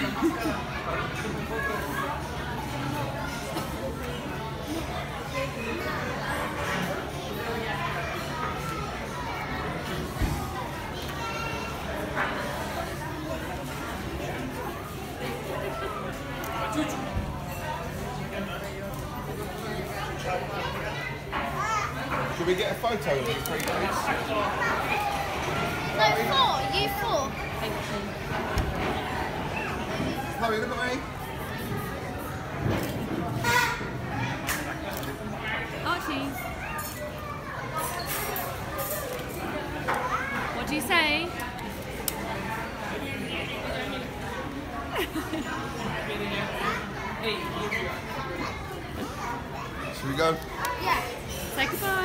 Should we get a photo of you three please? Chloe, look at me. Archie. What do you say? Should we go?